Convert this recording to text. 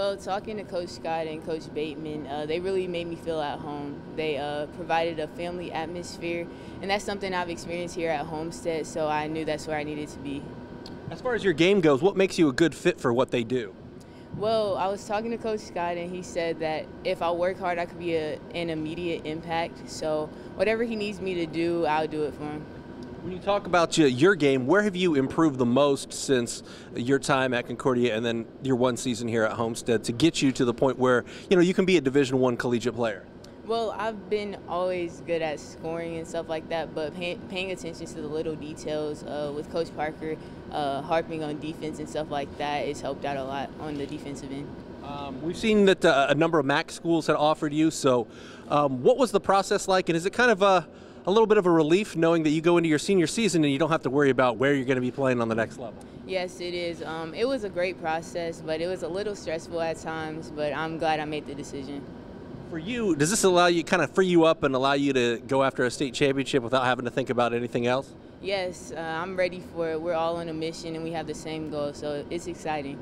Well, talking to Coach Scott and Coach Bateman, uh, they really made me feel at home. They uh, provided a family atmosphere, and that's something I've experienced here at Homestead, so I knew that's where I needed to be. As far as your game goes, what makes you a good fit for what they do? Well, I was talking to Coach Scott, and he said that if I work hard, I could be a, an immediate impact. So, whatever he needs me to do, I'll do it for him. When you talk about your, game, where have you improved the most since your time at Concordia and then your one season here at Homestead to get you to the point where you know you can be a Division One collegiate player? Well, I've been always good at scoring and stuff like that, but pay, paying attention to the little details uh, with Coach Parker, uh, harping on defense and stuff like that, has helped out a lot on the defensive end. Um, we've seen that uh, a number of MAC schools had offered you. So, um, what was the process like, and is it kind of a a little bit of a relief knowing that you go into your senior season and you don't have to worry about where you're going to be playing on the next level? Yes, it is. Um, it was a great process, but it was a little stressful at times. But I'm glad I made the decision. For you, does this allow you kind of free you up and allow you to go after a state championship without having to think about anything else? Yes, uh, I'm ready for it. We're all on a mission and we have the same goal, so it's exciting.